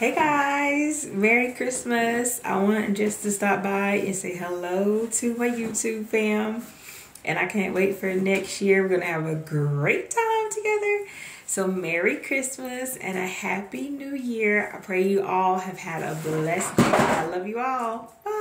Hey guys, Merry Christmas. I want just to stop by and say hello to my YouTube fam. And I can't wait for next year. We're going to have a great time together. So, Merry Christmas and a Happy New Year. I pray you all have had a blessed day. I love you all. Bye.